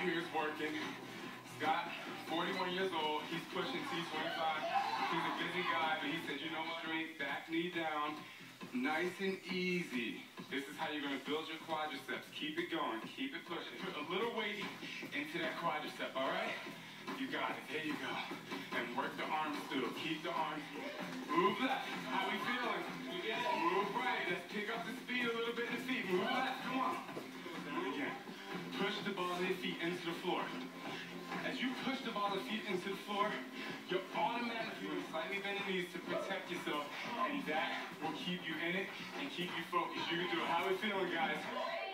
here is working. Scott, 41 years old. He's pushing T25. He's a busy guy, but he said, you know what, Reed? Back knee down. Nice and easy. This is how you're going to build your quadriceps. Keep it going. Keep it pushing. Put a little weight into that quadricep, all right? You got it. There you go. And work the arms through. Keep the arms. Move left. How we feeling? Move right. Let's pick up the speed a little bit in the. Push the ball of feet into the floor, you're automatically slightly bend the knees to protect yourself, and that will keep you in it and keep you focused. You can do it. How we feeling, guys?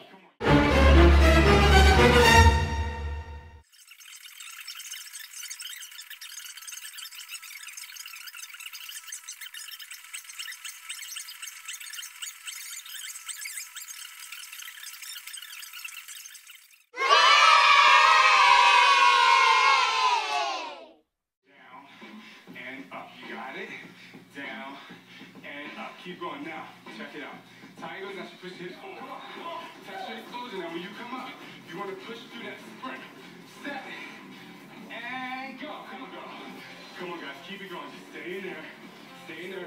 Keep going. Now, check it out. Tigers, now you push your hips forward. Touch your explosion. Now, when you come up, you want to push through that sprint. Set. And go. Come on, go. Come on, guys. Keep it going. Just stay in there. Stay in there.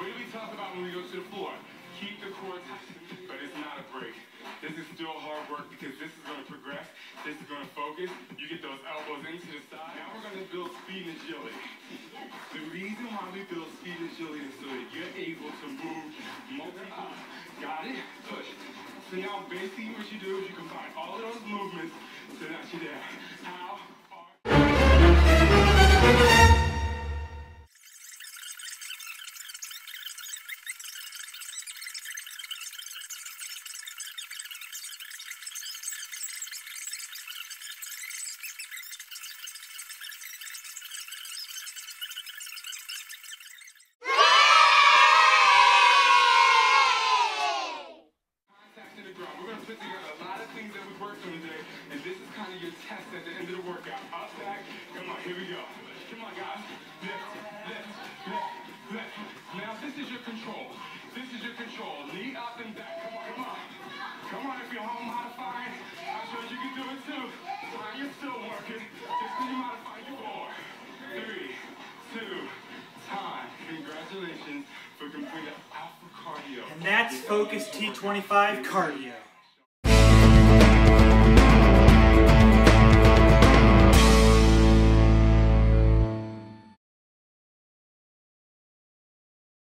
What do we talk about when we go to the floor? Keep the core tight, but it's not a break. This is still hard work because this is going to progress. This is going to focus. You get those elbows into the side. Now we're going to build speed and agility. The reason why we build speed and Got it? Push. So now basically what you do is you combine all of those movements so that you're there. How put together a lot of things that we worked on today, and this is kind of your test at the end of the workout. Up, back. Come on, here we go. Come on, guys. Lift, lift, lift, lift. Now this is your control. This is your control. Knee up and back. Come on, come on. Come on, if you're home modifying, I showed you can do it too. Time you're still working. Just when you modify, you four, three, two, time. Congratulations for completing alpha cardio. And that's Focus T25 Cardio.